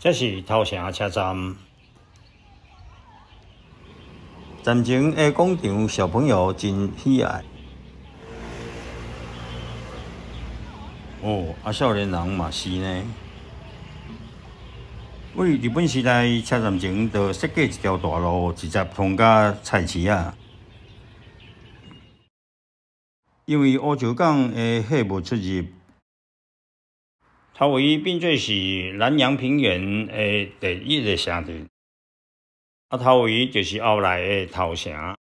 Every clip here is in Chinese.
这是头城车站，站前的广场小朋友真喜爱。哦，啊，少年人嘛是呢。为日本时代车站前，就设计一条大路，直接通到菜市啊。因为乌石港的货物出入。头位并做是南洋平原的第一个城镇，啊，头位就是后来的头城。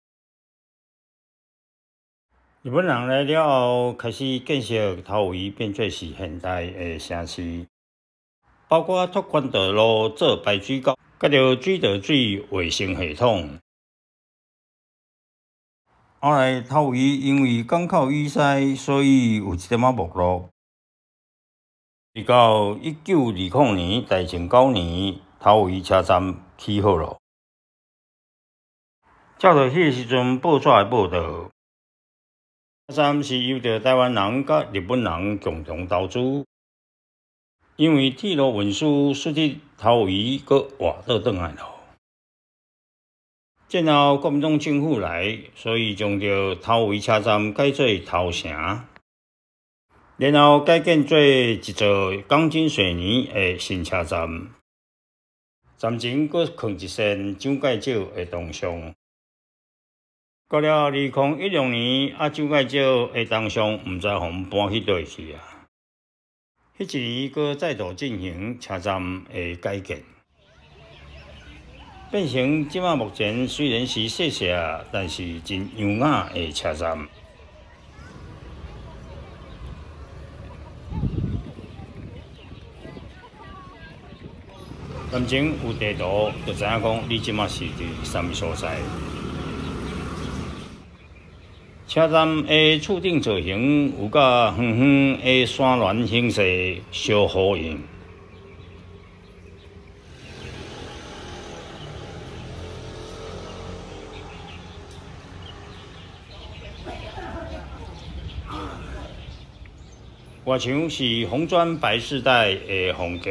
日本人来了后，开始建设头位，变做是现代的城市，包括拓宽道路做排水沟，甲着水道水卫生系统。后来头位因为港口淤塞，所以有一点仔没落。直到一九二零年，大正九年，头围车站起好了。照着迄个时阵报纸的报道，车站是由着台湾人甲日本人共同投资，因为铁路运输使得头围搁活倒转来了。然后国民党政府来，所以将着头围车站改做头城。然后改建做一座钢筋水泥的新车站，站前阁放一线蒋介石的铜像。到了二零一六年，啊，蒋介石的铜像毋知互搬去倒去啊。迄一年阁再度进行车站的改建，变成即马目前虽然是细小，但是真优雅的车站。感情有地图，就知影讲你即马是伫什么所在。车站的厝顶造型有甲远远的山峦形势相呼应。外墙是红砖白世代的风格。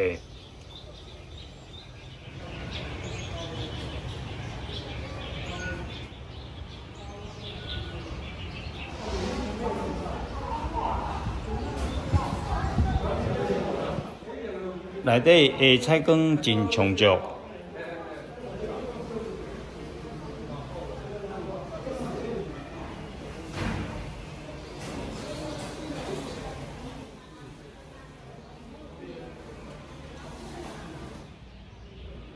内底的采光真充足，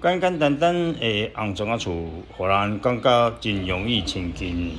简简单单的红砖啊厝，互人感觉真容易亲近。